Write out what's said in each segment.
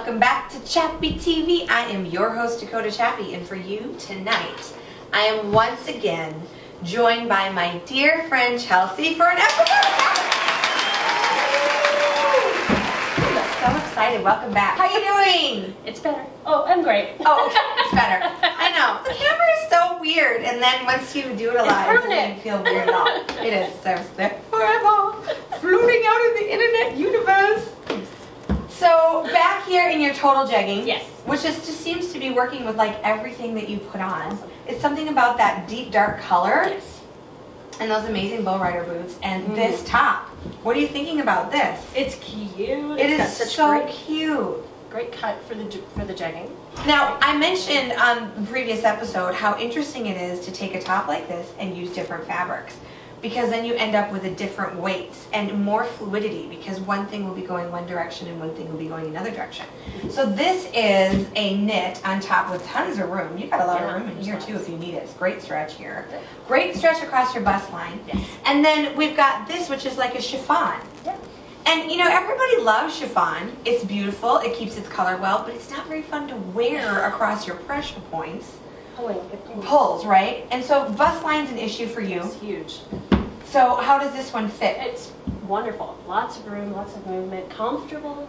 welcome back to Chappy TV. I am your host, Dakota Chappy, and for you tonight, I am once again joined by my dear friend Chelsea for an episode. I'm so excited. Welcome back. How you doing? It's better. Oh, I'm great. Oh, okay. it's better. I know. The camera is so weird, and then once you do it a lot, it doesn't feel weird at all. It is. So there forever, floating out in the internet universe. So back here your total jegging, Yes. which is just seems to be working with like everything that you put on. It's something about that deep dark color Yes. and those amazing bow rider boots and Mhm. this top. What are you thinking about this? It's cute. It It's is such so great, cute. great cut for the for the jegging. Now, I mentioned on the previous episode how interesting it is to take a top like this and use different fabrics because then you end up with a different weights and more fluidity because one thing will be going one direction and one thing will be going another direction. So this is a knit on top with tons of room. You've got a lot Yeah, of room in here too if you need it. It's great stretch here. Great stretch across your bust line. Yes. And then we've got this which is like a chiffon. Yeah. And you know, everybody loves chiffon. It's beautiful, it keeps its color well, but it's not very fun to wear across your pressure points. Oh, Pulling. It pulls. Pulls, right? And so bust line's an issue for you. It's huge. So how does this one fit? It's wonderful. Lots of room, lots of movement, comfortable.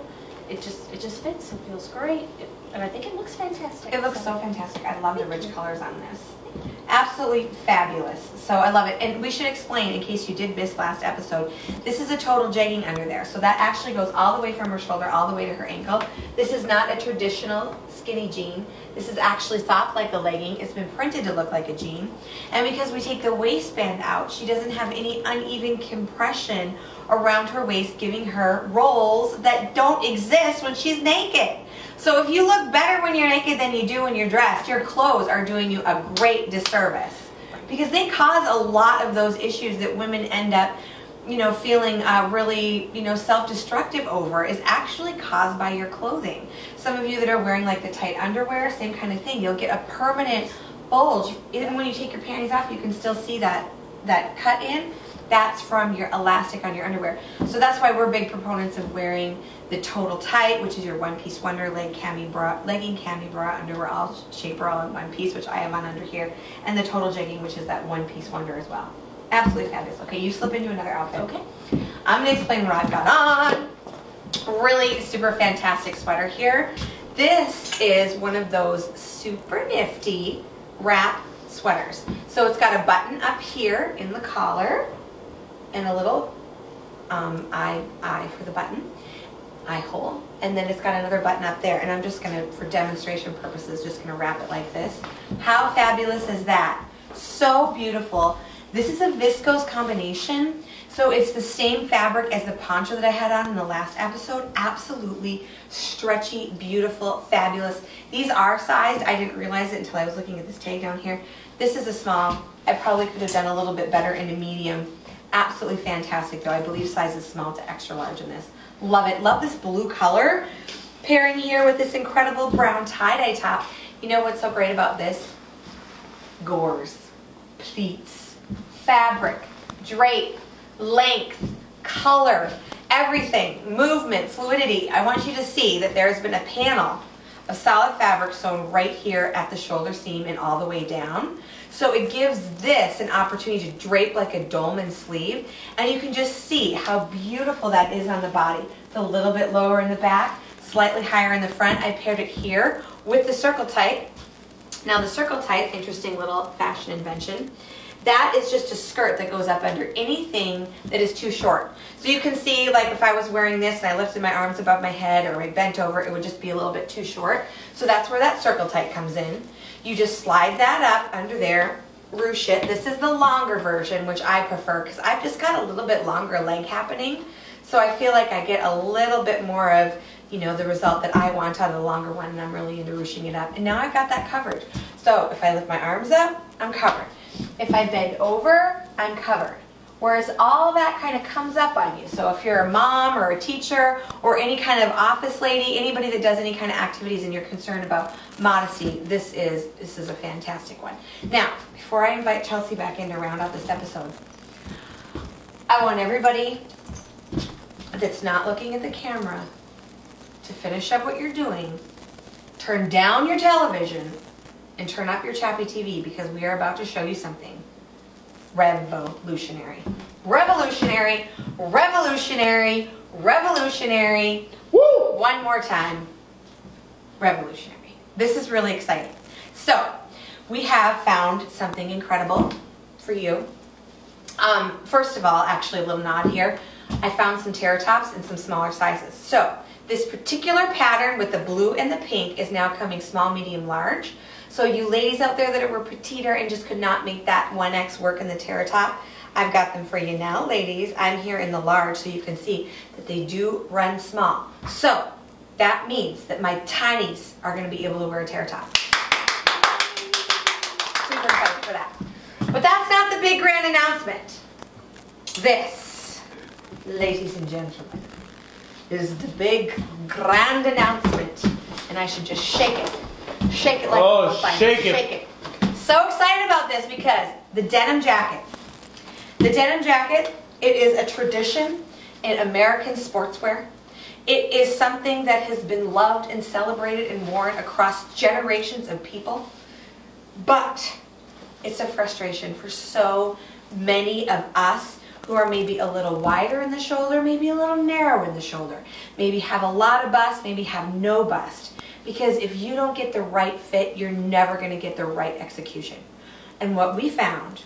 It just it just fits and feels great. It, and I think it looks fantastic. It looks so fantastic. I love the rich colors on this. Absolutely fabulous. So I love it. And we should explain, in case you did miss last episode, this is a total jegging under there. So that actually goes all the way from her shoulder all the way to her ankle. This is not a traditional skinny jean. This is actually soft like a legging. It's been printed to look like a jean. And because we take the waistband out, she doesn't have any uneven compression around her waist, giving her rolls that don't exist when she's naked. So if you look better when you're naked than you do when you're dressed, your clothes are doing you a great disservice. Because they cause a lot of those issues that women end up you know feeling uh, really you know self-destructive over is actually caused by your clothing. Some of you that are wearing like the tight underwear same kind of thing. You'll get a permanent bulge. Even when you take your panties off you can still see that that cut in that's from your elastic on your underwear. So that's why we're big proponents of wearing the total tight which is your one piece wonder leg cami bra legging cami bra underwear all shaper all in one piece which i am on under here and the total jegging which is that one piece wonder as well. Absolutely fabulous. Okay you slip into another outfit. Okay. i'm to explain what i've got on. Really super fantastic sweater here. This is one of those super nifty wrap sweaters. So it's got a button up here in the collar and a little um, eye, eye for the button, eye hole, and then it's got another button up there. And I'm just gonna, for demonstration purposes, just gonna wrap it like this. How fabulous is that? So beautiful. This is a viscose combination. So it's the same fabric as the poncho that I had on in the last episode. Absolutely stretchy, beautiful, fabulous. These are sized. I didn't realize it until I was looking at this tag down here. This is a small. I probably could have done a little bit better in a medium. Absolutely fantastic though. I believe size is small to extra large in this. Love it. Love this blue color. Pairing here with this incredible brown tie-dye top. You know what's so great about this? Gores, pleats, fabric, drape, length, color, everything, movement, fluidity. I want you to see that there's been a panel of solid fabric sewn right here at the shoulder seam and all the way down. So it gives this an opportunity to drape like a dolman sleeve and you can just see how beautiful that is on the body. It's a little bit lower in the back, slightly higher in the front. I paired it here with the circle tight. Now the circle tight, interesting little fashion invention. That is just a skirt that goes up under anything that is too short. So you can see like if I was wearing this and I lifted my arms above my head or I bent over, it would just be a little bit too short. So that's where that circle tight comes in. You just slide that up under there, ruche it. This is the longer version, which I prefer because I've just got a little bit longer leg happening. So I feel like I get a little bit more of, you know, the result that I want out of the longer one and I'm really into ruching it up. And now I've got that covered. So if I lift my arms up, I'm covered. If I bend over, I'm covered. Whereas all that kind of comes up on you. So if you're a mom or a teacher or any kind of office lady, anybody that does any kind of activities and you're concerned about modesty, this is this is a fantastic one. Now, before I invite Chelsea back in to round out this episode, I want everybody that's not looking at the camera to finish up what you're doing, turn down your television and turn up your Chappy TV because we are about to show you something revolutionary. Revolutionary, revolutionary, revolutionary. Woo! One more time. Revolutionary. This is really exciting. So, we have found something incredible for you. Um, first of all, actually a little nod here. I found some Tara Tops in some smaller sizes. So, this particular pattern with the blue and the pink is now coming small, medium, large. So you ladies out there that were petiter and just could not make that 1X work in the Tara Top, I've got them for you now, ladies. I'm here in the large so you can see that they do run small. So that means that my tinies are going to be able to wear a Tara Top. Super excited for that. But that's not the big grand announcement. This, ladies and gentlemen, is the big grand announcement. And I should just shake it. Shake it like Oh, shake it. Shake it. So excited about this because the denim jacket. The denim jacket, it is a tradition in American sportswear. It is something that has been loved and celebrated and worn across generations of people. But it's a frustration for so many of us who are maybe a little wider in the shoulder, maybe a little narrow in the shoulder, maybe have a lot of bust, maybe have no bust. Because if you don't get the right fit, you're never going to get the right execution. And what we found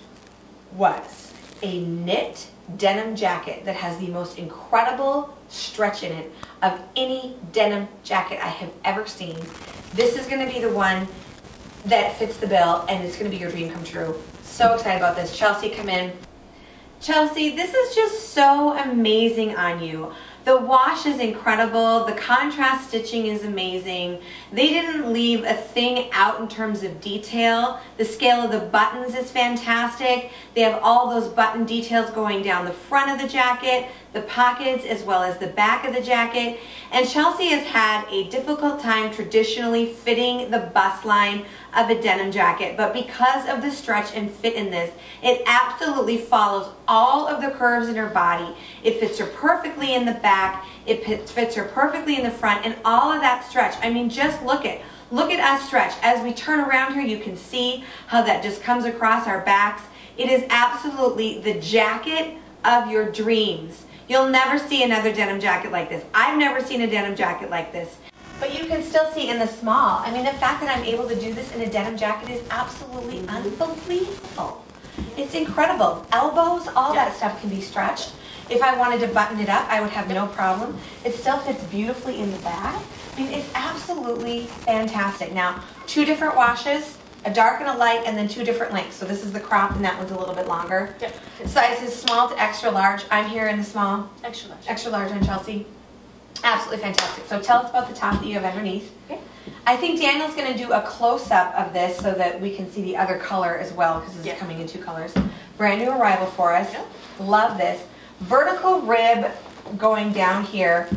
was a knit denim jacket that has the most incredible stretch in it of any denim jacket I have ever seen. This is going to be the one that fits the bill and it's going to be your dream come true. So excited about this. Chelsea, come in. Chelsea, this is just so amazing on you. The wash is incredible. The contrast stitching is amazing. They didn't leave a thing out in terms of detail. The scale of the buttons is fantastic. They have all those button details going down the front of the jacket, the pockets, as well as the back of the jacket. And Chelsea has had a difficult time traditionally fitting the bust line of a denim jacket, but because of the stretch and fit in this, it absolutely follows all of the curves in her body. It fits her perfectly in the back, it fits her perfectly in the front, and all of that stretch. I mean, just look at Look at us stretch. As we turn around here, you can see how that just comes across our backs. It is absolutely the jacket of your dreams. You'll never see another denim jacket like this. I've never seen a denim jacket like this. But you can still see in the small. I mean, the fact that I'm able to do this in a denim jacket is absolutely unbelievable. It's incredible. Elbows, all that stuff can be stretched. If I wanted to button it up, I would have no problem. It still fits beautifully in the back. I mean, it's absolutely fantastic. Now, two different washes, a dark and a light, and then two different lengths. So this is the crop, and that one's a little bit longer. Yep. Sizes small to extra large. I'm here in the small, Extra large. extra large on Chelsea. Absolutely fantastic. So tell us about the top that you have underneath. Okay. I think Daniel's going to do a close-up of this so that we can see the other color as well because this Yes. is coming in two colors. Brand new arrival for us. Yep. Love this. Vertical rib going down here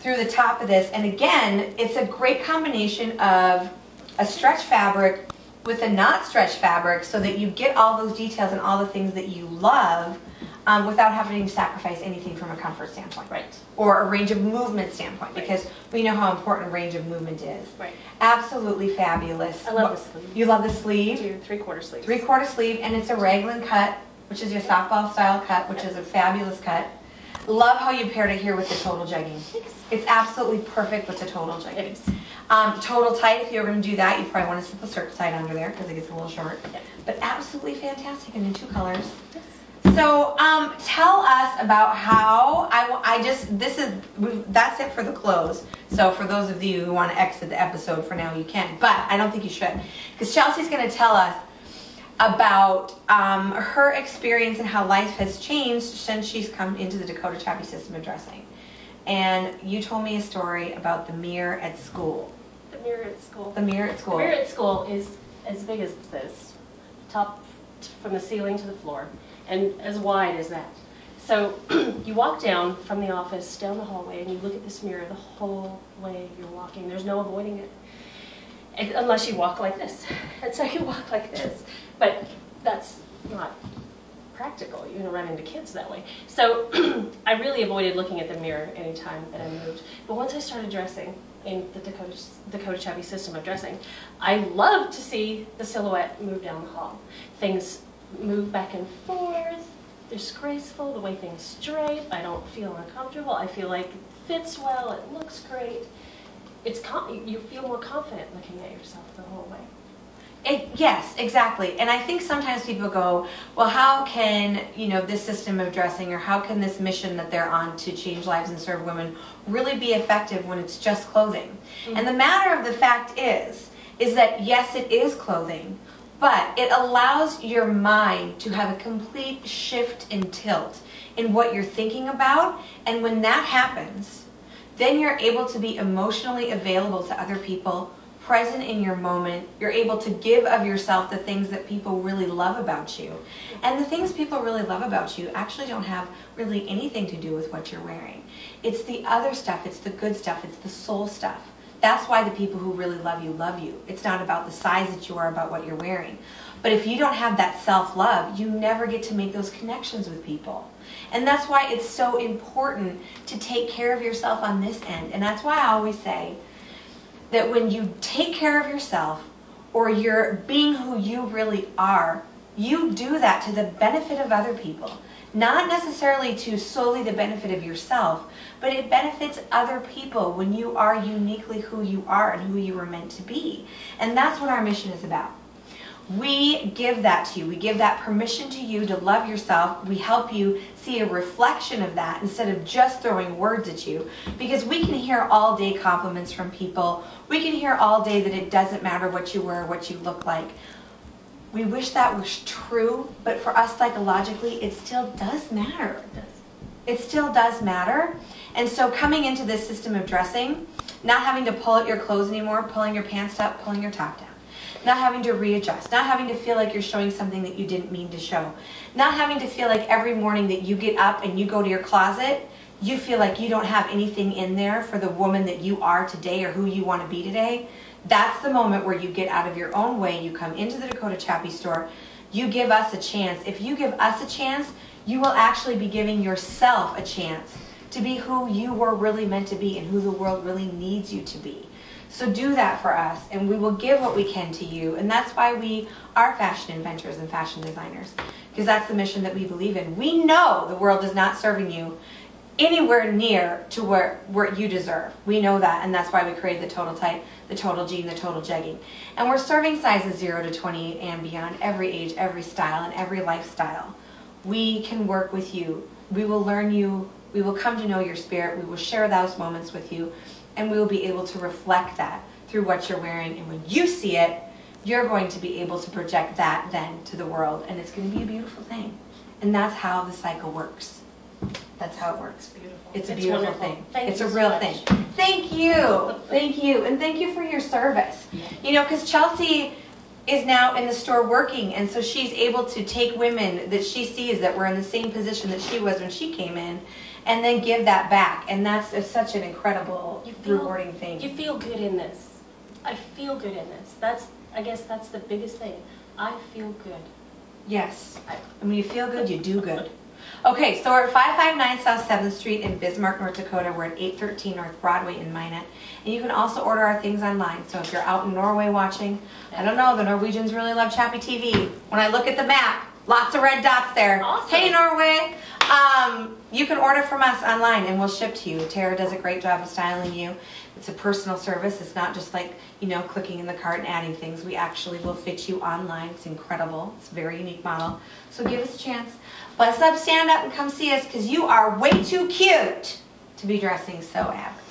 through the top of this. And again, it's a great combination of a stretch fabric with a not stretch fabric so that you get all those details and all the things that you love um, without having to sacrifice anything from a comfort standpoint Right. or a range of movement standpoint because we know how important range of movement is. Right. Absolutely fabulous. I love the sleeve. You love the sleeve? do three quarter sleeves. Three quarter sleeve and it's a raglan cut, which is your softball style cut, which is a fabulous cut. Love how you paired it here with the total jegging. It's absolutely perfect with the total jegging. Um, total tight, if you were going to do that, you probably want to slip a circle tight under there because it gets a little short. Yep. But absolutely fantastic and in two colors. Yes. So, um, tell us about how I, I just this is that's it for the clothes. So for those of you who want to exit the episode for now, you can. But I don't think you should, because Chelsea's going to tell us about um, her experience and how life has changed since she's come into the Dakota Chappy system of dressing. And you told me a story about the mirror at school. The mirror at school. The mirror at school. The mirror at school is as big as this, top from the ceiling to the floor, and as wide as that. So you walk down from the office down the hallway, and you look at this mirror the whole way you're walking. There's no avoiding it, unless you walk like this. And so you walk like this, but that's not practical. You're going to run into kids that way. So I really avoided looking at the mirror anytime that I moved. But once I started dressing in the Dakota, Dakota system of dressing, I love to see the silhouette move down the hall. Things move back and forth. They're graceful, the way things drape. I don't feel uncomfortable. I feel like it fits well, it looks great. It's you feel more confident looking at yourself the whole way. It, yes, exactly. And I think sometimes people go, well, how can, you know, this system of dressing or how can this mission that they're on to change lives and serve women really be effective when it's just clothing? Mm -hmm. And the matter of the fact is, is that yes, it is clothing, but it allows your mind to have a complete shift and tilt in what you're thinking about. And when that happens, then you're able to be emotionally available to other people present in your moment. You're able to give of yourself the things that people really love about you. And the things people really love about you actually don't have really anything to do with what you're wearing. It's the other stuff, it's the good stuff, it's the soul stuff. That's why the people who really love you love you. It's not about the size that you are, about what you're wearing. But if you don't have that self-love, you never get to make those connections with people. And that's why it's so important to take care of yourself on this end. And that's why I always say, that when you take care of yourself or you're being who you really are, you do that to the benefit of other people. Not necessarily to solely the benefit of yourself, but it benefits other people when you are uniquely who you are and who you were meant to be. And that's what our mission is about. We give that to you. We give that permission to you to love yourself. We help you see a reflection of that instead of just throwing words at you. Because we can hear all day compliments from people. We can hear all day that it doesn't matter what you wear, what you look like. We wish that was true, but for us psychologically, it still does matter. It, still does matter. And so coming into this system of dressing, not having to pull at your clothes anymore, pulling your pants up, pulling your top down not having to readjust, not having to feel like you're showing something that you didn't mean to show, not having to feel like every morning that you get up and you go to your closet, you feel like you don't have anything in there for the woman that you are today or who you want to be today. That's the moment where you get out of your own way, you come into the Dakota Chappy store, you give us a chance. If you give us a chance, you will actually be giving yourself a chance to be who you were really meant to be and who the world really needs you to be. So do that for us, and we will give what we can to you. And that's why we are fashion inventors and fashion designers, because that's the mission that we believe in. We know the world is not serving you anywhere near to where, where you deserve. We know that, and that's why we created the Total Tight, the Total Jean, the Total Jegging. And we're serving sizes 0 to 20 and beyond, every age, every style, and every lifestyle. We can work with you. We will learn you. We will come to know your spirit. We will share those moments with you and we will be able to reflect that through what you're wearing. And when you see it, you're going to be able to project that then to the world, and it's going to be a beautiful thing. And that's how the cycle works. That's how it works. Beautiful. It's a it's beautiful wonderful. thing. Thank it's a real so thing. Thank you. Thank you. And thank you for your service. You know, because Chelsea is now in the store working, and so she's able to take women that she sees that were in the same position that she was when she came in, and then give that back. And that's such an incredible, feel, rewarding thing. You feel good in this. I feel good in this. That's, I guess that's the biggest thing. I feel good. Yes. I, and when you feel good, you do good. Okay, so we're at 559 South 7th Street in Bismarck, North Dakota. We're at 813 North Broadway in Minot. And you can also order our things online. So if you're out in Norway watching, I don't know, the Norwegians really love Chappy TV. When I look at the map, lots of red dots there. Awesome. Hey, Norway. Um, you can order from us online and we'll ship to you. Tara does a great job of styling you. It's a personal service. It's not just like, you know, clicking in the cart and adding things. We actually will fit you online. It's incredible. It's a very unique model. So give us a chance. Bust up, stand up, and come see us because you are way too cute to be dressing so average.